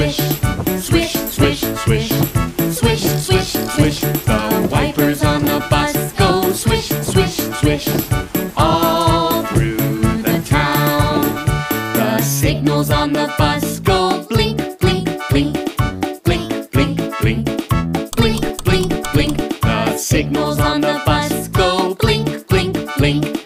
swish, swish, swish, swish, swish, swish, swish. The wipers on the bus go swish, swish, swish, all through the town. The signals on the bus go blink, blink, blink, blink, blink, blink, blink, blink, blink. The signals on the bus go blink, blink, blink.